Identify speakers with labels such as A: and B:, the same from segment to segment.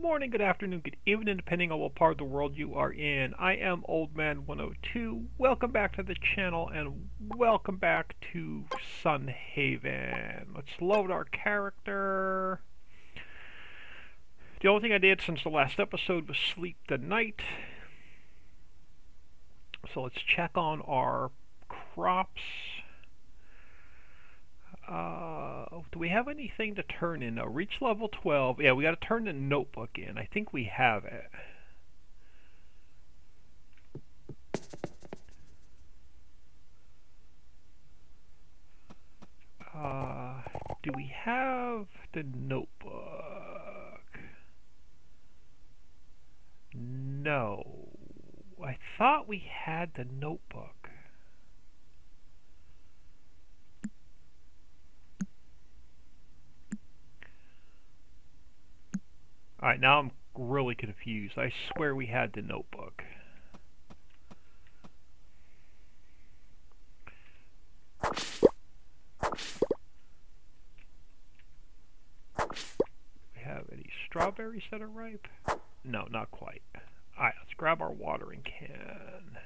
A: morning, good afternoon, good evening, depending on what part of the world you are in. I am Old Man 102. Welcome back to the channel and welcome back to Sun Haven. Let's load our character. The only thing I did since the last episode was sleep the night. So let's check on our crops. Uh, do we have anything to turn in? Reach level 12. Yeah, we got to turn the notebook in. I think we have it. Uh, do we have the notebook? No. I thought we had the notebook. Alright, now I'm really confused. I swear we had the notebook. We have any strawberries that are ripe? No, not quite. Alright, let's grab our watering can.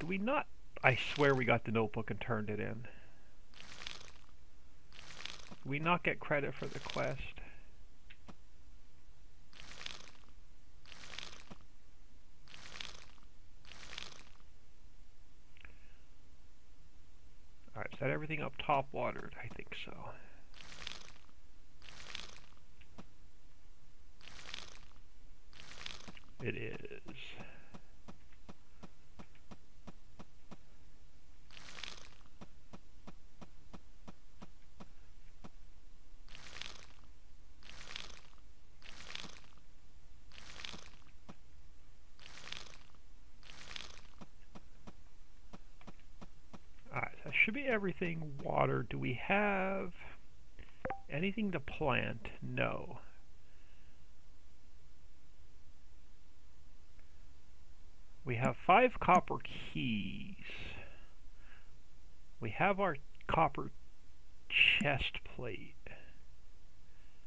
A: Do we not? I swear we got the notebook and turned it in. Do we not get credit for the quest? Alright, is that everything up top watered? I think so. It is. Alright, that should be everything water. Do we have anything to plant? No. We have five copper keys. We have our copper chest plate.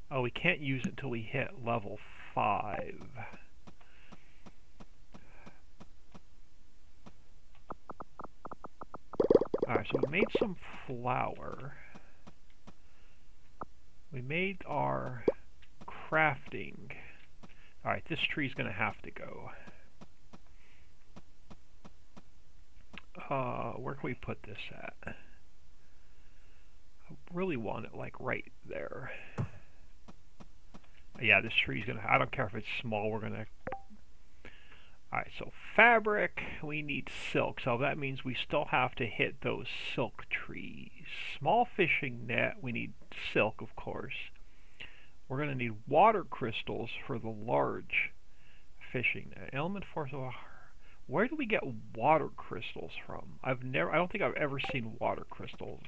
A: Oh, we can't use it until we hit level 5. Alright, so we made some flour. We made our crafting. Alright, this tree's going to have to go. Uh, where can we put this at? I really want it like right there. Yeah, this tree's gonna, I don't care if it's small, we're gonna Alright, so fabric, we need silk, so that means we still have to hit those silk trees. Small fishing net, we need silk, of course. We're going to need water crystals for the large fishing net. Element force of where do we get water crystals from? I've never, I don't think I've ever seen water crystals.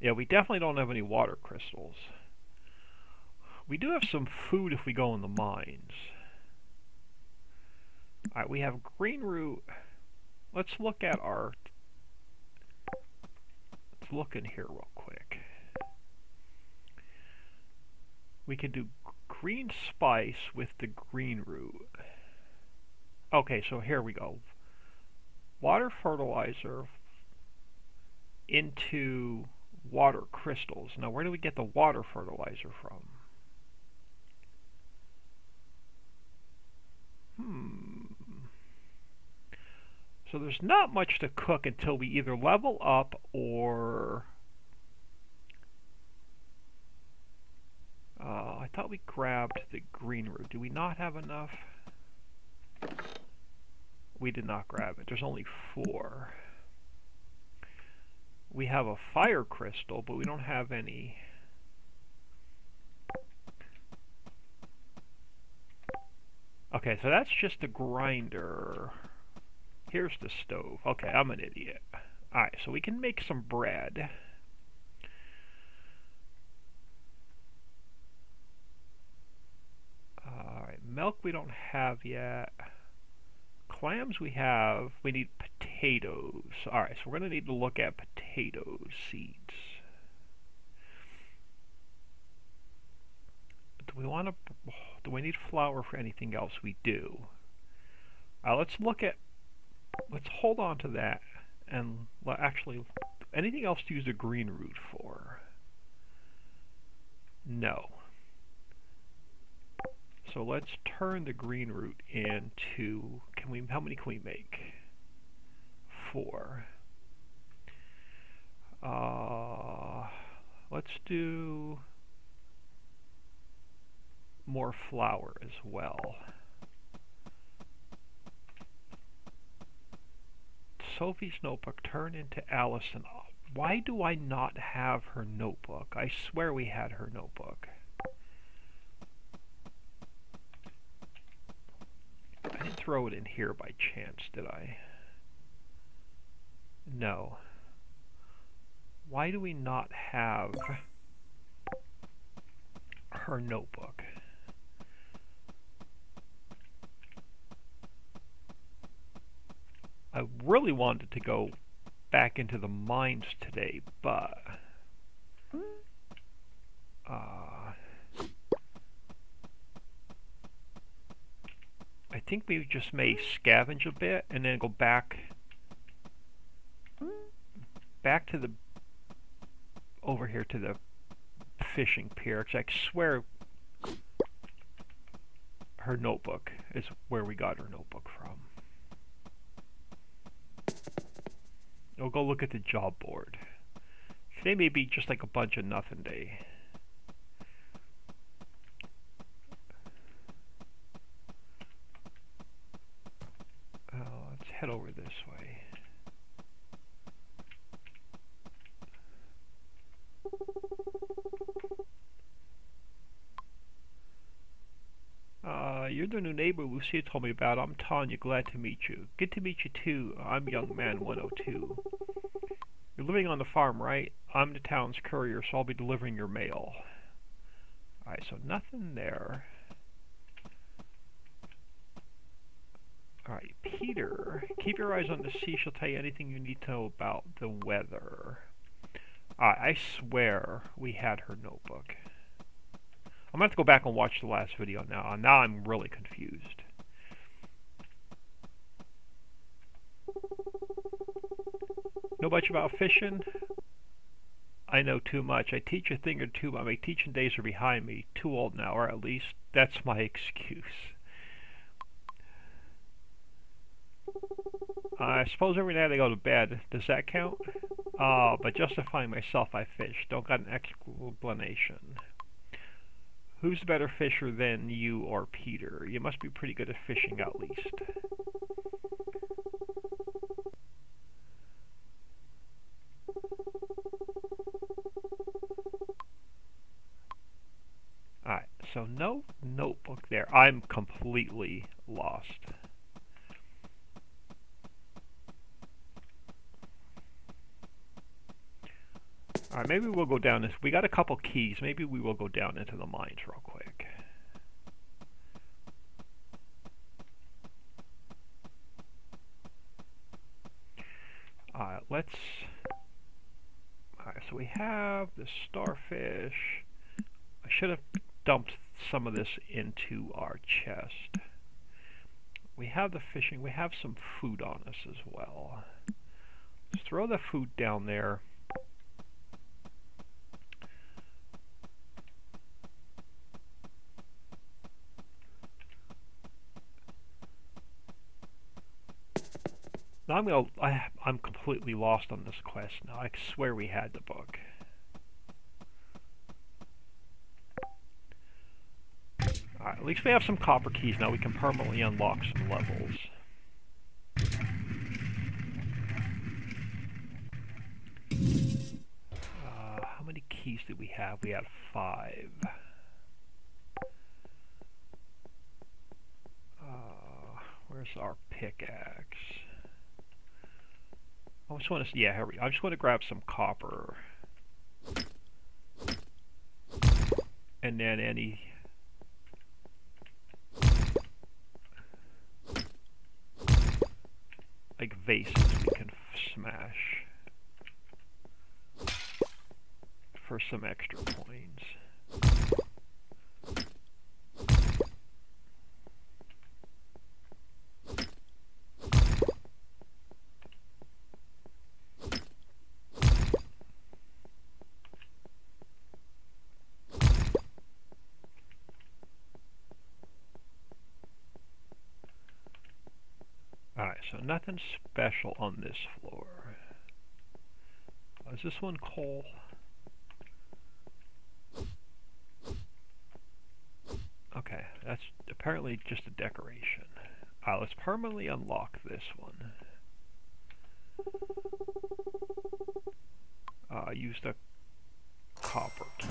A: Yeah, we definitely don't have any water crystals. We do have some food if we go in the mines. Alright, we have green root. Let's look at our... Let's look in here real quick. We can do green spice with the green root. Okay, so here we go. Water fertilizer into water crystals. Now, where do we get the water fertilizer from? Hmm. So there's not much to cook until we either level up or... Uh, I thought we grabbed the green root. Do we not have enough? We did not grab it. There's only four. We have a fire crystal, but we don't have any... Okay, so that's just a grinder. Here's the stove. Okay, I'm an idiot. Alright, so we can make some bread. Alright, milk we don't have yet. Clams we have. We need potatoes. Alright, so we're going to need to look at potato seeds. do we want to, do we need flour for anything else? We do. Uh, let's look at, let's hold on to that and actually, anything else to use the green root for? No. So let's turn the green root into, can we, how many can we make? Four. Uh, let's do more flour as well. Sophie's notebook turn into Allison. Why do I not have her notebook? I swear we had her notebook. I didn't throw it in here by chance, did I? No. Why do we not have her notebook? I really wanted to go back into the mines today, but uh, I think we just may scavenge a bit and then go back back to the over here to the fishing pier because I swear her notebook is where we got her notebook We'll go look at the job board. Today may be just like a bunch of nothing day. Uh, let's head over this way. Uh, you're the new neighbor Lucia told me about. I'm Tanya. Glad to meet you. Good to meet you too. I'm Young Man 102. You're living on the farm, right? I'm the town's courier, so I'll be delivering your mail. Alright, so nothing there. Alright, Peter. Keep your eyes on the sea. She'll tell you anything you need to know about the weather. I swear we had her notebook. I'm going to have to go back and watch the last video now. Now I'm really confused. Know much about fishing? I know too much. I teach a thing or two, but my teaching days are behind me. Too old now, or at least that's my excuse. I suppose every night I go to bed. Does that count? Ah, uh, but justifying myself I fish. Don't got an explanation. Who's the better fisher than you or Peter? You must be pretty good at fishing at least. Alright, so no notebook there. I'm completely lost. Alright, maybe we'll go down this. We got a couple keys. Maybe we will go down into the mines real quick. Alright, let's... Alright, so we have the starfish. I should have dumped some of this into our chest. We have the fishing. We have some food on us as well. Let's throw the food down there. Now I'm gonna, I, I'm completely lost on this quest now. I swear we had the book. Alright, at least we have some copper keys now. We can permanently unlock some levels. Uh, how many keys did we have? We had five. Uh, where's our pickaxe? I just want to, yeah, I just want to grab some copper. And then any like vases we can smash for some extra coins. so nothing special on this floor. Is this one coal? Okay, that's apparently just a decoration. Uh, let's permanently unlock this one. Uh, use the copper key.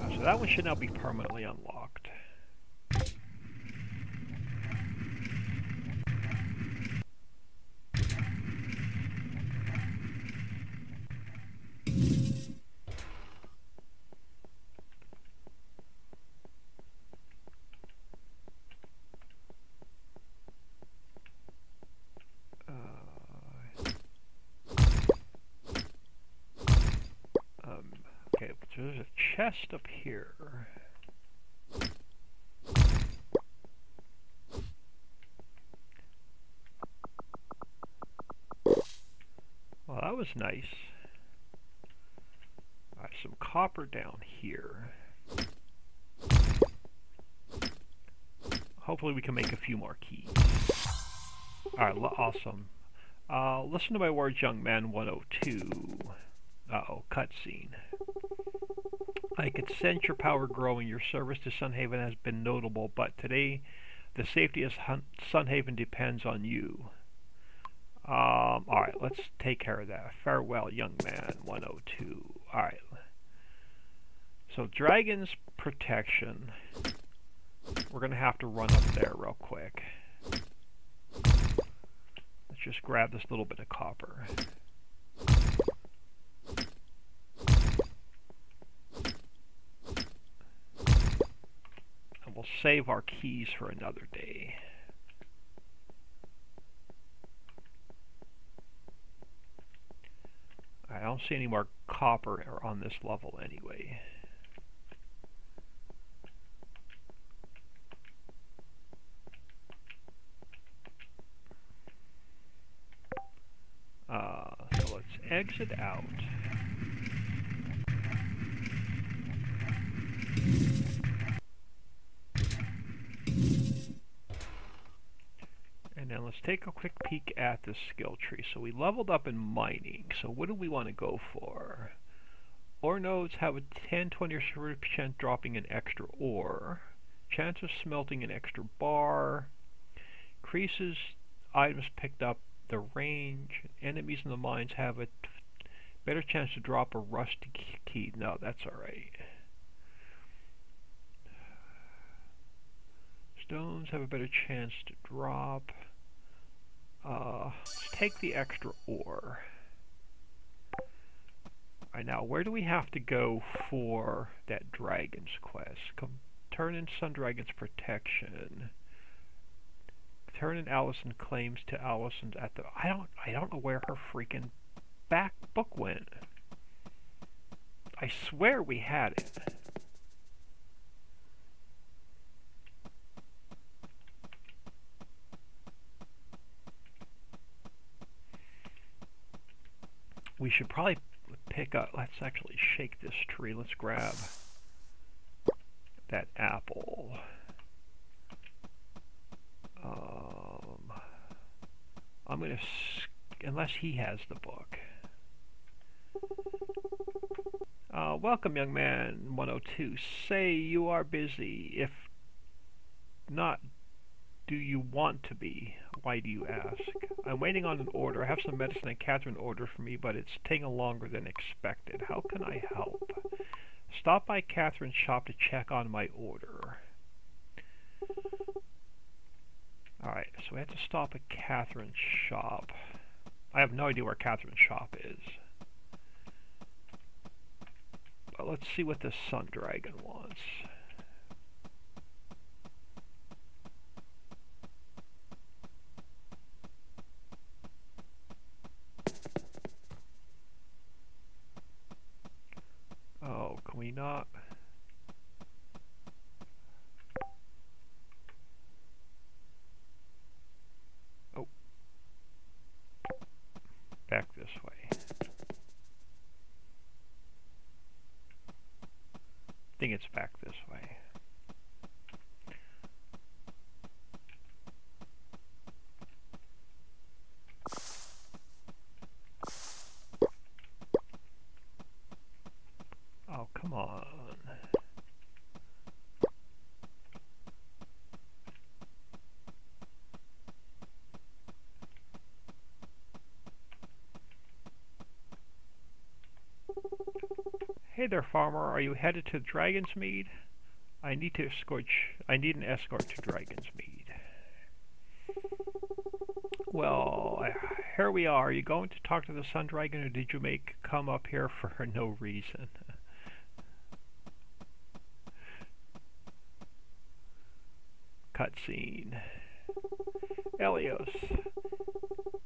A: Uh, so that one should now be permanently unlocked. Chest up here. Well, that was nice. Alright, some copper down here. Hopefully we can make a few more keys. Alright, awesome. Uh, listen to my words, young man 102. Uh-oh, cutscene. I could sense your power growing. Your service to Sunhaven has been notable, but today the safety of Sunhaven depends on you. Um, alright, let's take care of that. Farewell, young man, 102. Alright. So, Dragon's Protection. We're going to have to run up there real quick. Let's just grab this little bit of copper. We'll save our keys for another day. I don't see any more copper on this level anyway. Uh, so let's exit out. And then let's take a quick peek at the skill tree. So we leveled up in mining. So what do we want to go for? Ore nodes have a 10, 20, or 30% dropping an extra ore. Chance of smelting an extra bar. Increases items picked up the range. Enemies in the mines have a better chance to drop a rusty key. No, that's alright. Stones have a better chance to drop. Uh, let's take the extra ore. Alright, now where do we have to go for that dragon's quest? Come, turn in Sun Dragon's protection. Turn in Allison claims to Allison's at the. I don't. I don't know where her freaking back book went. I swear we had it. We should probably pick up, let's actually shake this tree. Let's grab that apple. Um, I'm going to, unless he has the book. Uh, welcome, young man 102. Say you are busy. If not, do you want to be? Why do you ask? I'm waiting on an order. I have some medicine that Catherine ordered for me, but it's taking longer than expected. How can I help? Stop by Catherine's shop to check on my order. Alright, so we have to stop at Catherine's shop. I have no idea where Catherine's shop is. But let's see what this Sun Dragon wants. we not? Oh. Back this way. I think it's back this way. on. Hey there, farmer. Are you headed to Dragon's Mead? I need to escort. I need an escort to Dragon's Mead. Well, uh, here we are. Are you going to talk to the Sun Dragon, or did you make come up here for no reason? Cutscene. Elios.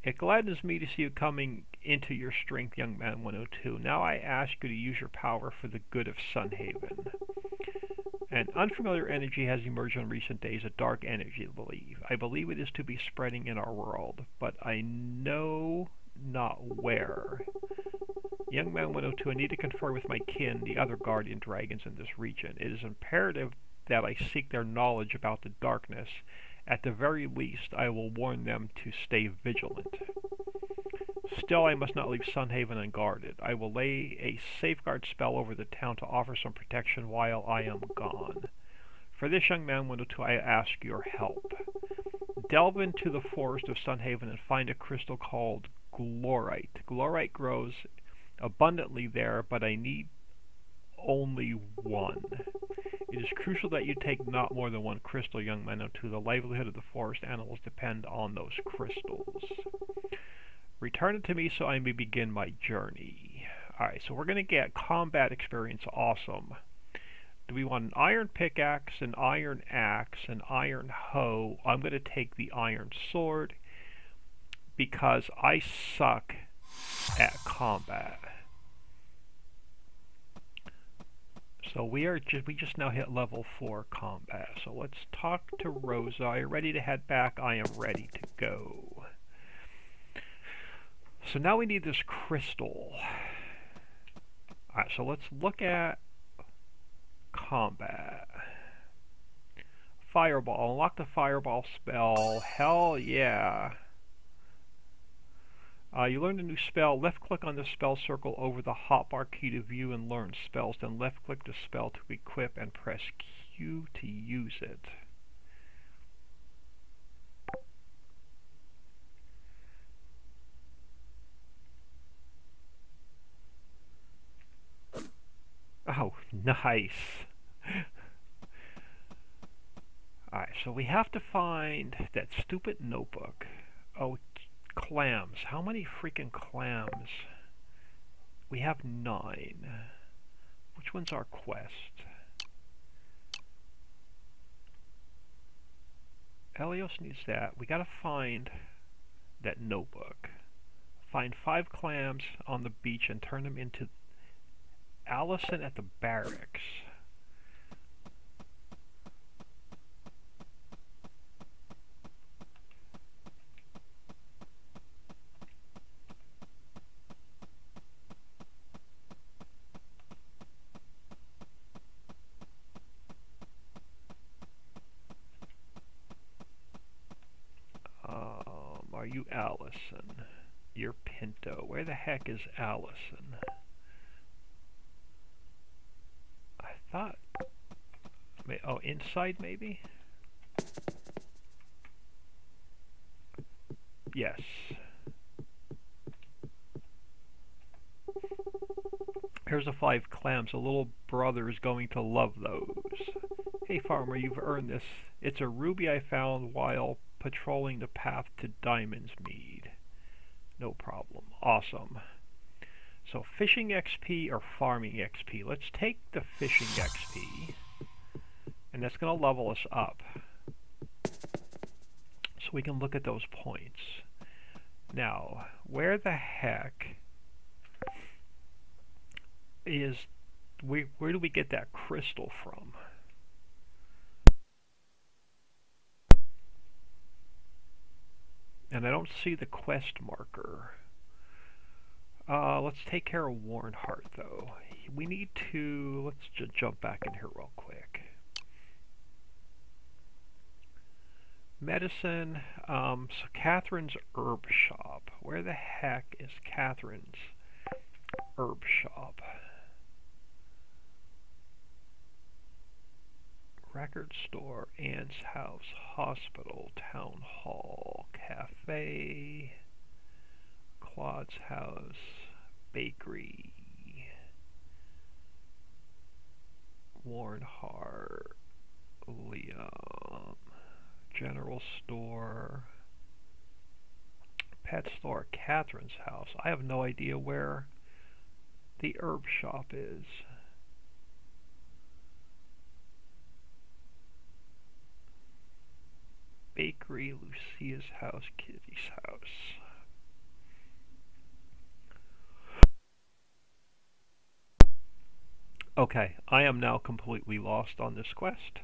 A: It gladdens me to see you coming into your strength, young man 102. Now I ask you to use your power for the good of Sunhaven. An unfamiliar energy has emerged in recent days, a dark energy, I believe. I believe it is to be spreading in our world, but I know not where. Young man 102, I need to confer with my kin, the other guardian dragons in this region. It is imperative that I seek their knowledge about the darkness at the very least, I will warn them to stay vigilant. Still, I must not leave Sunhaven unguarded. I will lay a safeguard spell over the town to offer some protection while I am gone. For this young man, Window I ask your help. Delve into the forest of Sunhaven and find a crystal called glorite. Glorite grows abundantly there, but I need only one. It is crucial that you take not more than one crystal, young to the livelihood of the forest animals depend on those crystals. Return it to me so I may begin my journey. Alright, so we're going to get combat experience awesome. Do we want an iron pickaxe, an iron axe, an iron hoe? I'm going to take the iron sword because I suck at combat. So we are just we just now hit level 4 combat. So let's talk to Rosa. Are you ready to head back? I am ready to go. So now we need this crystal. Alright, so let's look at combat. Fireball. Unlock the fireball spell. Hell yeah. Uh, you learned a new spell. Left click on the spell circle over the hotbar key to view and learn spells. Then left click the spell to equip and press Q to use it. Oh, nice. Alright, so we have to find that stupid notebook. Oh, clams. How many freaking clams? We have nine. Which one's our quest? Elios needs that. We gotta find that notebook. Find five clams on the beach and turn them into Allison at the barracks. Um, are you Allison? You're Pinto. Where the heck is Allison? I thought... Oh, inside maybe? Yes. Here's the five clams. A little brother is going to love those. Hey farmer, you've earned this. It's a ruby I found while patrolling the path to Diamond's Mead. No problem. Awesome. So fishing XP or farming XP. Let's take the fishing XP. And that's going to level us up. So we can look at those points. Now, where the heck is... We, where do we get that crystal from? And I don't see the quest marker. Uh, let's take care of Wornhardt, though. We need to... Let's just jump back in here real quick. Medicine. Um, so Catherine's herb shop. Where the heck is Catherine's herb shop? record store, Ann's house, hospital, town hall, cafe, Claude's house, bakery, Wornhardt, Liam, general store, pet store, Catherine's house. I have no idea where the herb shop is. Bakery, Lucia's house, Kitty's house. Okay, I am now completely lost on this quest.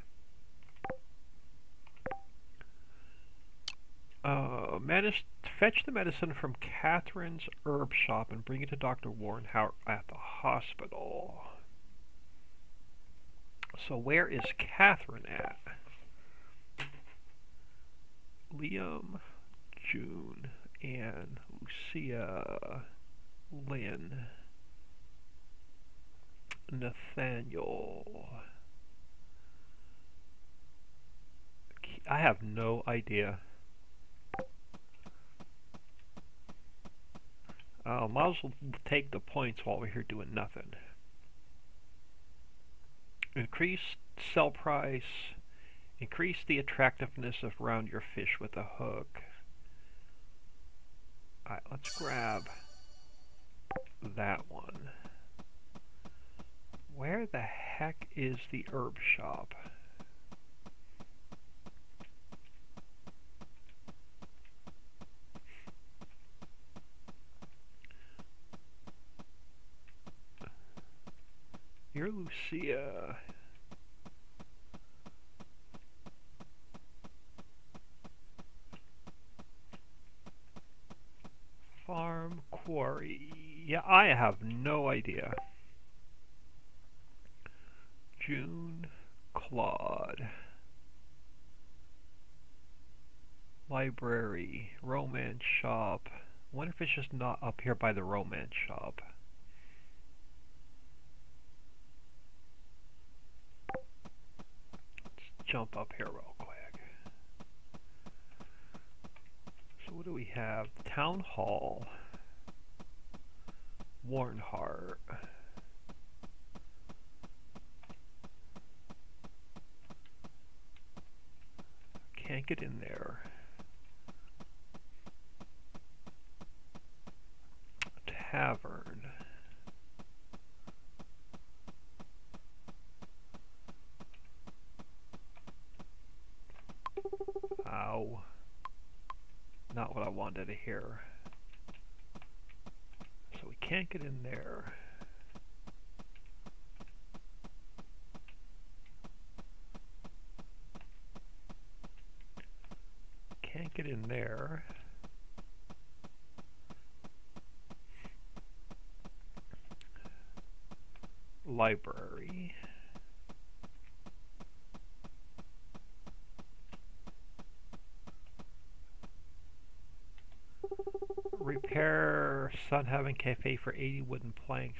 A: Uh, fetch the medicine from Catherine's herb shop and bring it to Dr. Warren Howard at the hospital. So where is Catherine at? Liam, June, Anne, Lucia, Lynn, Nathaniel. I have no idea. Uh, might as well take the points while we're here doing nothing. Increase sell price. Increase the attractiveness of around your fish with a hook. Alright, let's grab that one. Where the heck is the herb shop? You're Lucia. Farm Quarry. Yeah, I have no idea. June Claude. Library. Romance Shop. I wonder if it's just not up here by the Romance Shop. Jump up here real quick. So what do we have? Town Hall. Wornhardt. Can't get in there. Tavern. Ow. Not what I wanted to hear. So we can't get in there. Can't get in there. Library. Repair Sun Haven Cafe for 80 wooden planks.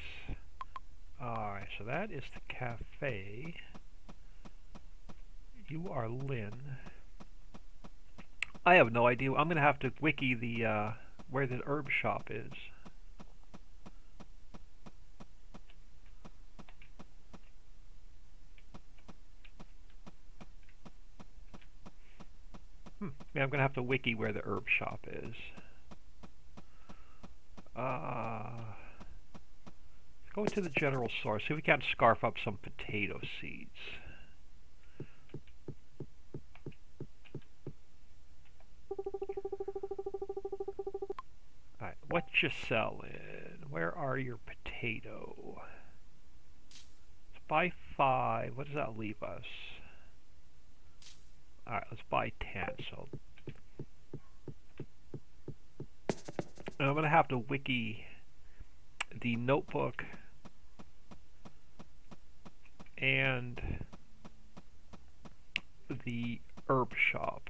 A: Alright, so that is the cafe. You are Lynn. I have no idea. I'm going to have to wiki the uh, where the herb shop is. Hmm. Yeah, I'm going to have to wiki where the herb shop is. Uh, go to the general store. See if we can't scarf up some potato seeds. Alright, what you selling? Where are your potato? Let's buy five. What does that leave us? Alright, let's buy ten. So I'm going to have to wiki the notebook and the herb shop.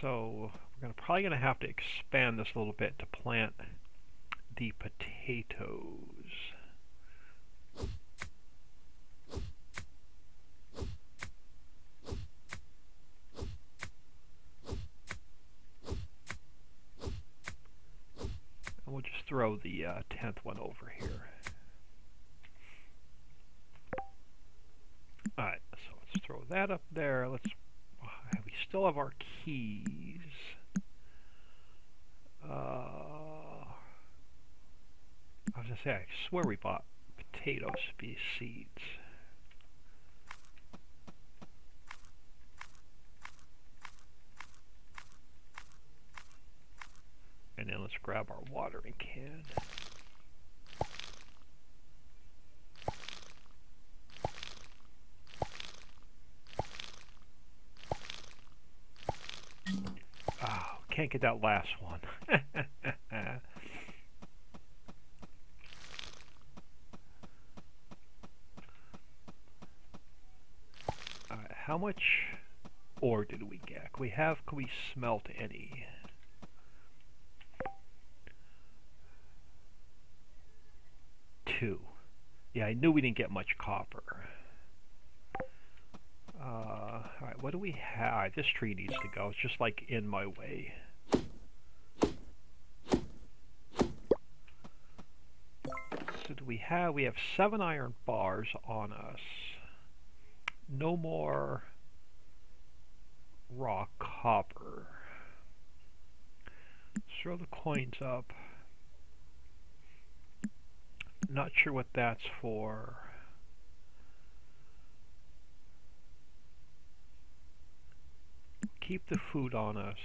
A: so we're gonna, probably going to have to expand this a little bit to plant the potatoes. And we'll just throw the uh, 10th one over here. Alright, so let's throw that up there. Let's we still have our keys. Uh, I was gonna say, I swear we bought potato seeds. And then let's grab our watering can. Oh, can't get that last one. how much ore did we get? Can we have, can we smelt any? Two. Yeah, I knew we didn't get much copper. Uh, alright, what do we have? This tree needs to go. It's just like in my way. So do we have, we have seven iron bars on us no more raw copper. throw the coins up. Not sure what that's for. Keep the food on us.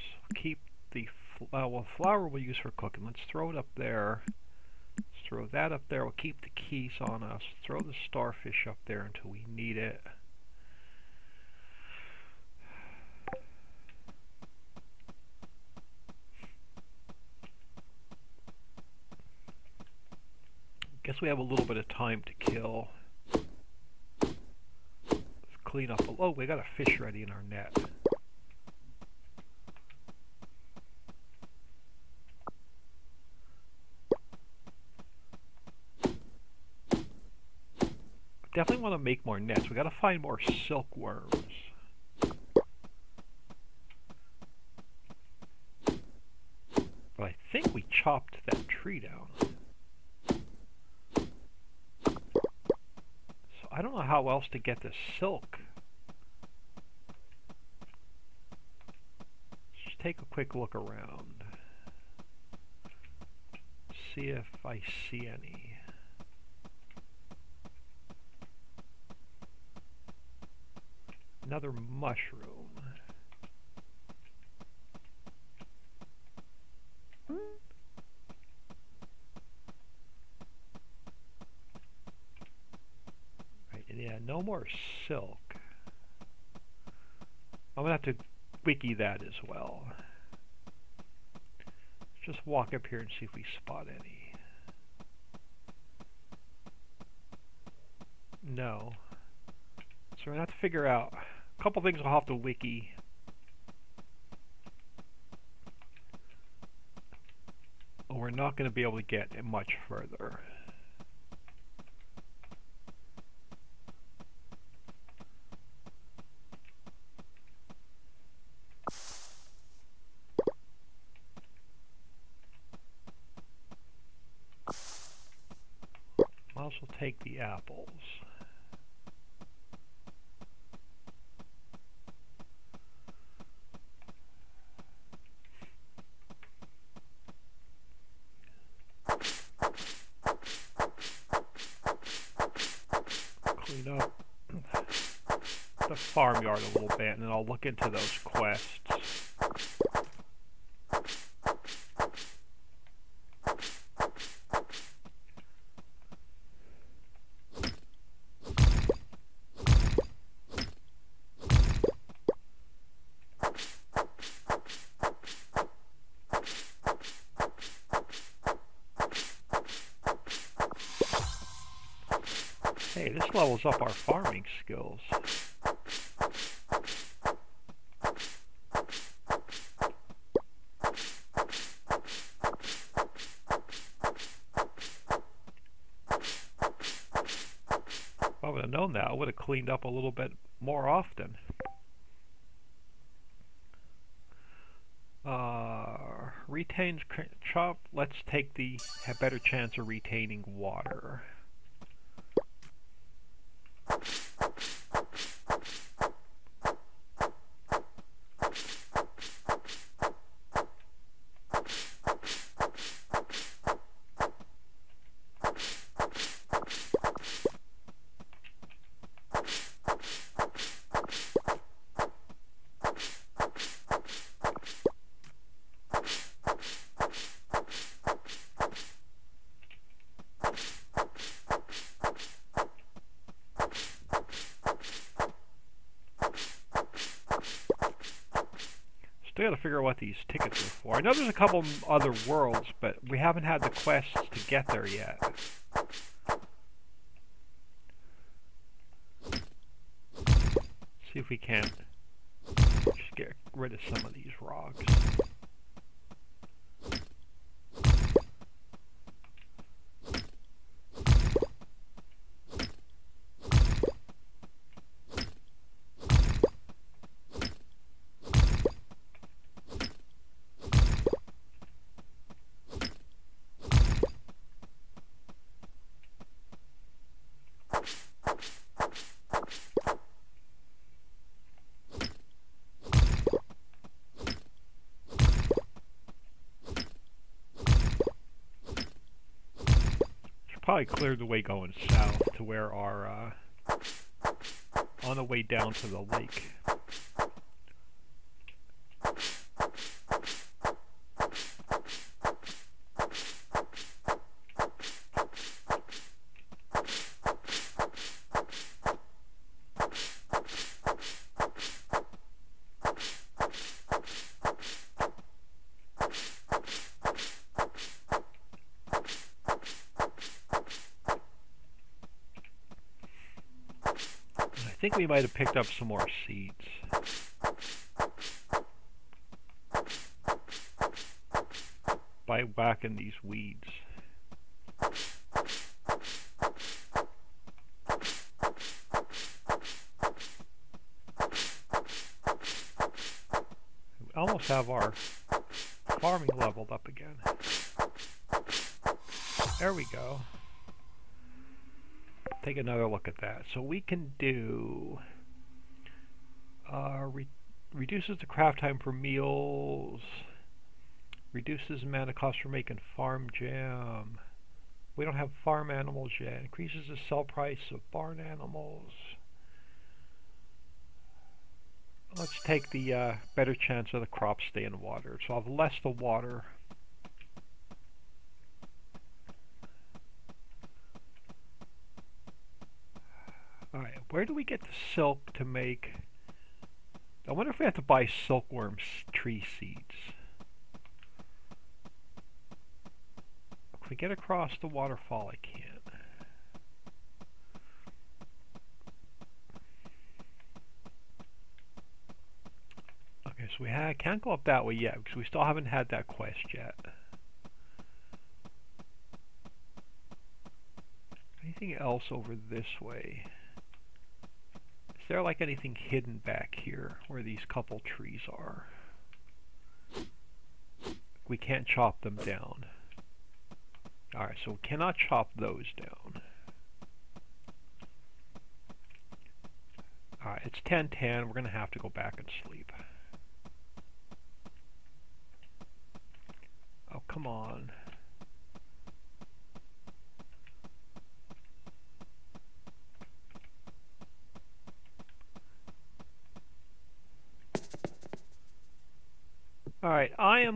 A: Keep the uh, well, flour we'll use for cooking. Let's throw it up there. Let's throw that up there. We'll keep the keys on us. Throw the starfish up there until we need it. Guess we have a little bit of time to kill. Let's clean up. Oh, we got a fish ready in our net. Definitely want to make more nets. We got to find more silkworms. But I think we chopped that tree down. I don't know how else to get the silk. Just take a quick look around. See if I see any. Another mushroom. no more silk. I'm going to have to wiki that as well. Just walk up here and see if we spot any. No. So we're going to have to figure out a couple things we'll have to wiki. we're not going to be able to get much further. Also take the apples. Clean up the farmyard a little bit and then I'll look into those quests. up our farming skills. If I would have known that, I would have cleaned up a little bit more often. Uh, retains chop. Let's take the better chance of retaining water. Know there's a couple other worlds, but we haven't had the quests to get there yet. See if we can just get rid of some of these rocks. Probably cleared the way going south to where our, uh, on the way down to the lake. think we might have picked up some more seeds. By whacking these weeds. We almost have our farming leveled up again. There we go take another look at that. So we can do uh, re reduces the craft time for meals, reduces amount of cost for making farm jam. We don't have farm animals yet. Increases the sell price of barn animals. Let's take the uh, better chance of the crops staying watered. So have less the water Alright, where do we get the silk to make... I wonder if we have to buy silkworm tree seeds. If we get across the waterfall, I can't. Okay, so we can't go up that way yet because we still haven't had that quest yet. Anything else over this way? There like anything hidden back here where these couple trees are? We can't chop them down. Alright, so we cannot chop those down. Alright, it's 10:10. We're going to have to go back and sleep. Oh, come on.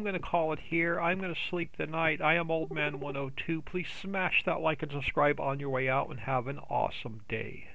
A: Alright, I am going to call it here. I'm going to sleep the night. I am Old Man 102. Please smash that like and subscribe on your way out and have an awesome day.